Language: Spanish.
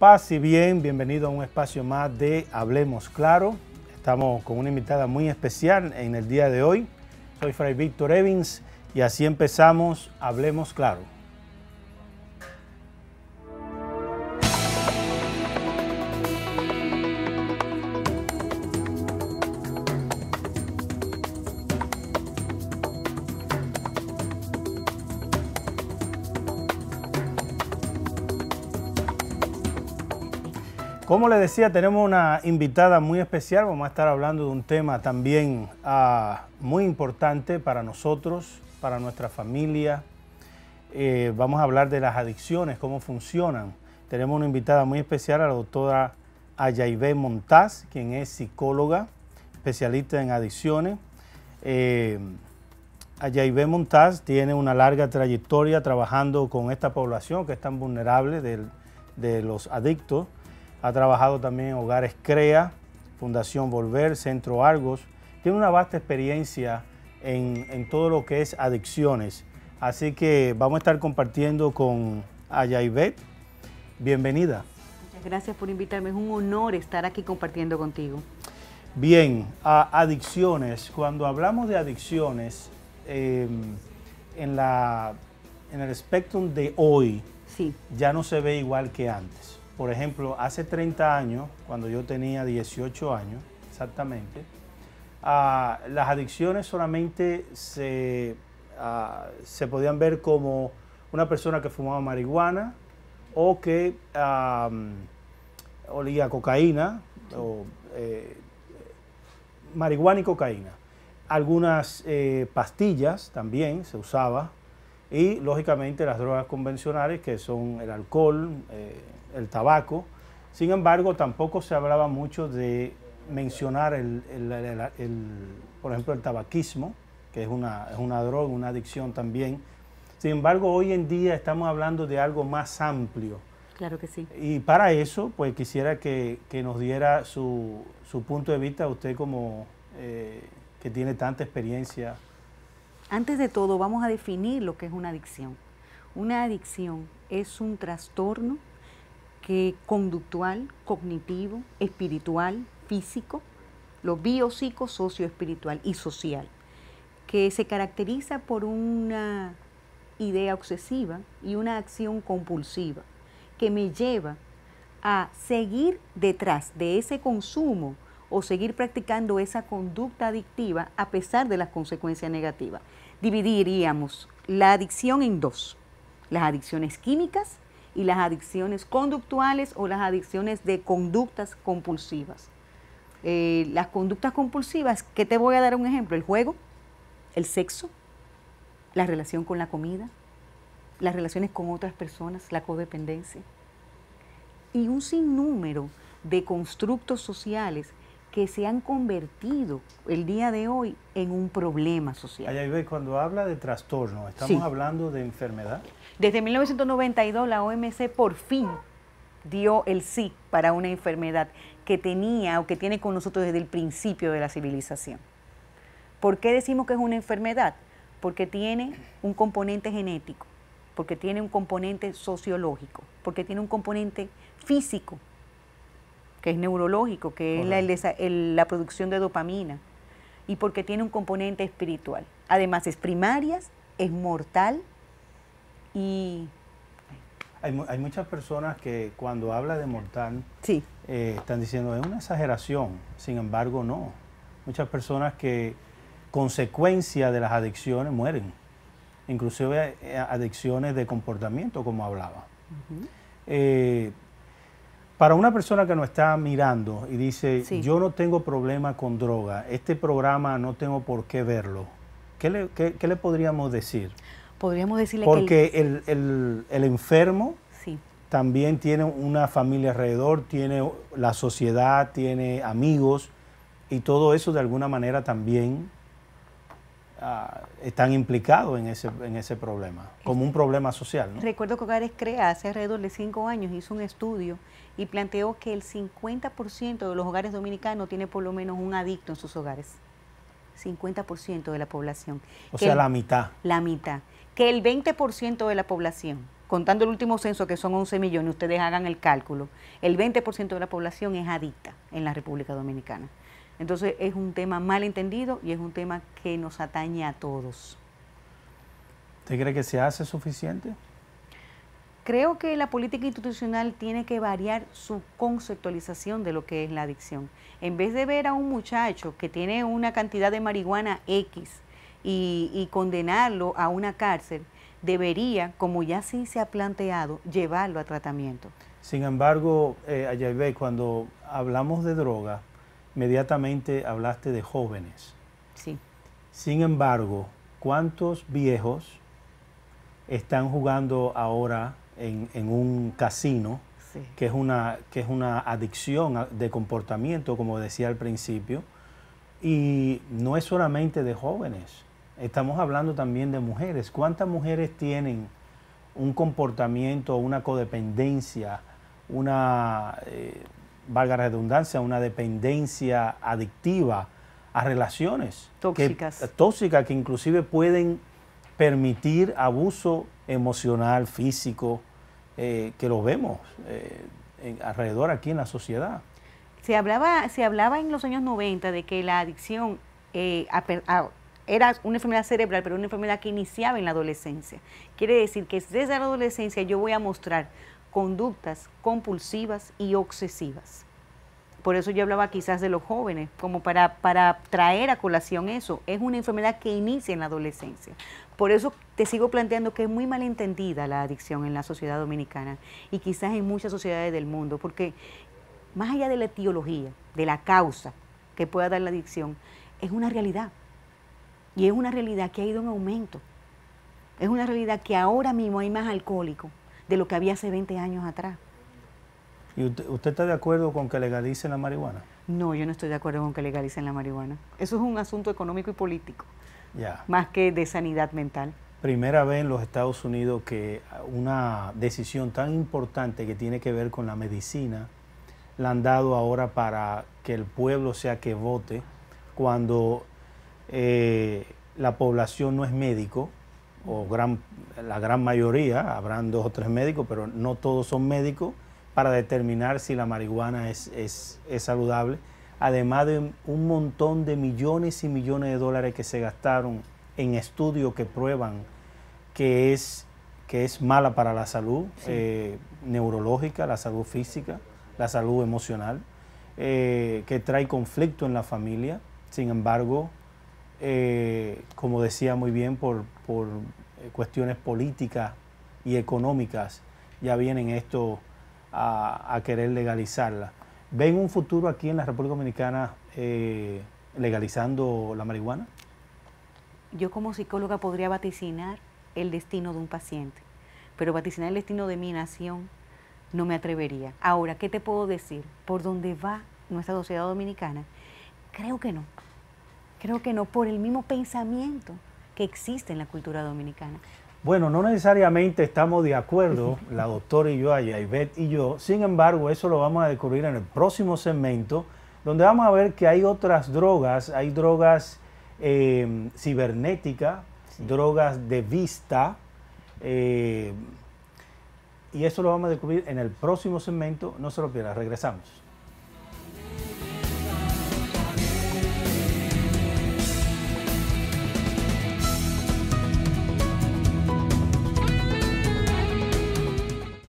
Paz y bien, bienvenido a un espacio más de Hablemos Claro. Estamos con una invitada muy especial en el día de hoy. Soy Fray Víctor Evans y así empezamos Hablemos Claro. Como les decía, tenemos una invitada muy especial. Vamos a estar hablando de un tema también ah, muy importante para nosotros, para nuestra familia. Eh, vamos a hablar de las adicciones, cómo funcionan. Tenemos una invitada muy especial, la doctora Ayaibe Montaz, quien es psicóloga, especialista en adicciones. Eh, Ayaibe Montaz tiene una larga trayectoria trabajando con esta población que es tan vulnerable de los adictos ha trabajado también en Hogares CREA, Fundación Volver, Centro Argos. Tiene una vasta experiencia en, todo lo que es adicciones. Así que vamos a estar compartiendo con Ayaibet. Bienvenida. Muchas gracias por invitarme. Es un honor estar aquí compartiendo contigo. Bien, adicciones. Cuando hablamos de adicciones, em, en, la, en el espectro de hoy, sí. ya no se ve igual que antes por ejemplo, hace 30 años, cuando yo tenía 18 años, exactamente, ah, las adicciones solamente ah, se, podían ver como una persona que fumaba marihuana o que olía cocaína, o, eh, marihuana y cocaína. Algunas eh, pastillas también se usaba y lógicamente las drogas convencionales que son el alcohol, eh, el tabaco. Sin embargo, tampoco se hablaba mucho de mencionar, el, por ejemplo, el tabaquismo, que es una, es una droga, una adicción también. Sin embargo, hoy en día estamos hablando de algo más amplio. Claro que sí. Y para eso, pues quisiera que, nos diera su, punto de vista, usted como eh, que tiene tanta experiencia. Antes de todo, vamos a definir lo que es una adicción. Una adicción es un trastorno conductual, cognitivo, espiritual, físico, lo biopsico, espiritual y social, que se caracteriza por una idea obsesiva y una acción compulsiva que me lleva a seguir detrás de ese consumo o seguir practicando esa conducta adictiva a pesar de las consecuencias negativas. Dividiríamos la adicción en dos, las adicciones químicas y las adicciones conductuales o las adicciones de conductas compulsivas. Eh, las conductas compulsivas, ¿qué te voy a dar un ejemplo? El juego, el sexo, la relación con la comida, las relaciones con otras personas, la codependencia y un sinnúmero de constructos sociales que se han convertido el día de hoy en un problema social. cuando habla de trastorno, ¿estamos hablando de enfermedad? Desde 1992 la OMC por fin dio el sí para una enfermedad que tenía o que tiene con nosotros desde el principio de la civilización. ¿Por qué decimos que es una enfermedad? Porque tiene un componente genético, porque tiene un componente sociológico, porque tiene un componente físico, que es neurológico, que es la, la producción de dopamina, y porque tiene un componente espiritual. Además es primaria, es mortal y... Hay, hay, muchas personas que cuando habla de mortal sí. Eh, están diciendo es una exageración, sin embargo no. Muchas personas que consecuencia de las adicciones mueren, inclusive eh, adicciones de comportamiento como hablaba. Eh, para una persona que nos está mirando y dice, yo no tengo problema con droga, este programa no tengo por qué verlo, ¿qué le, qué le podríamos decir? Podríamos decirle Porque que el, el, enfermo también tiene una familia alrededor, tiene la sociedad, tiene amigos y todo eso de alguna manera también ah, están implicados en ese, en ese problema, como un problema social. Recuerdo que Hogares Crea hace alrededor de cinco años hizo un estudio y planteó que el 50% de los hogares dominicanos tiene por lo menos un adicto en sus hogares. 50% de la población. O sea, la mitad. La mitad que el 20% de la población contando el último censo, que son 11 millones, ustedes hagan el cálculo, el 20% de la población es adicta en la República Dominicana. Entonces es un tema mal entendido y es un tema que nos atañe a todos. ¿Usted cree que se hace suficiente? Creo que la política institucional tiene que variar su conceptualización de lo que es la adicción. En vez de ver a un muchacho que tiene una cantidad de marihuana X y, condenarlo a una cárcel, debería, como ya sí se ha planteado, llevarlo a tratamiento. Sin embargo, eh, cuando hablamos de droga, inmediatamente hablaste de jóvenes. Sí. Sin embargo, ¿cuántos viejos están jugando ahora en, un casino, que, es una, que es una adicción de comportamiento, como decía al principio, y no es solamente de jóvenes, estamos hablando también de mujeres. ¿Cuántas mujeres tienen un comportamiento, una codependencia, una, eh, valga redundancia, una dependencia adictiva a relaciones? Tóxicas. tóxicas que inclusive pueden permitir abuso emocional, físico, eh, que lo vemos eh, alrededor aquí en la sociedad. Se hablaba, se hablaba en los años 90 de que la adicción eh, era una enfermedad cerebral, pero una enfermedad que iniciaba en la adolescencia. Quiere decir que desde la adolescencia yo voy a mostrar conductas compulsivas y obsesivas. Por eso yo hablaba quizás de los jóvenes, como para, para traer a colación eso. Es una enfermedad que inicia en la adolescencia. Por eso te sigo planteando que es muy mal entendida la adicción en la sociedad dominicana y quizás en muchas sociedades del mundo, porque más allá de la etiología, de la causa que pueda dar la adicción, es una realidad. Y es una realidad que ha ido en aumento. Es una realidad que ahora mismo hay más alcohólicos de lo que había hace 20 años atrás. ¿Y usted, está de acuerdo con que legalicen la marihuana? No, yo no estoy de acuerdo con que legalicen la marihuana. Eso es un asunto económico y político ya. más que de sanidad mental. Primera vez en los Estados Unidos que una decisión tan importante que tiene que ver con la medicina la han dado ahora para que el pueblo sea que vote cuando eh, la población no es médico, o gran, la gran mayoría, habrán dos o tres médicos, pero no todos son médicos, para determinar si la marihuana es, es, es saludable además de un montón de millones y millones de dólares que se gastaron en estudios que prueban que es, que es mala para la salud eh, neurológica, la salud física, la salud emocional, eh, que trae conflicto en la familia. Sin embargo, eh, como decía muy bien, por, por cuestiones políticas y económicas, ya vienen esto a, querer legalizarla. ¿Ven un futuro aquí en la República Dominicana eh, legalizando la marihuana? Yo como psicóloga podría vaticinar el destino de un paciente, pero vaticinar el destino de mi nación no me atrevería. Ahora, ¿qué te puedo decir? ¿Por dónde va nuestra sociedad dominicana? Creo que no. Creo que no, por el mismo pensamiento que existe en la cultura dominicana. Bueno, no necesariamente estamos de acuerdo, la doctora y yo, Ivette y yo, sin embargo, eso lo vamos a descubrir en el próximo segmento, donde vamos a ver que hay otras drogas, hay drogas eh, cibernéticas, drogas de vista, eh, y eso lo vamos a descubrir en el próximo segmento, no se lo pierda, regresamos.